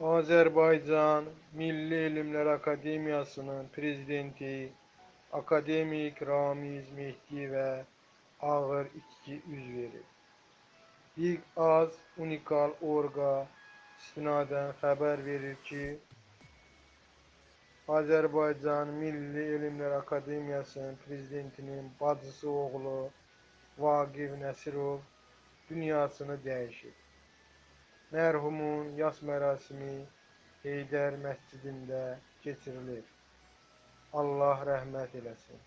Azərbaycan Milli Elmlər Akademiyasının prezidenti akademik Ramiz Mehdiyevə ağır içki üz verir. İlk az unikal orqa istinadən xəbər verir ki, Azərbaycan Milli Elmlər Akademiyasının prezidentinin bacısı oğlu Vaqif Nəsirov dünyasını dəyişib. Mərhumun yas mərasimi Heydər məscidində keçirilir. Allah rəhmət eləsin.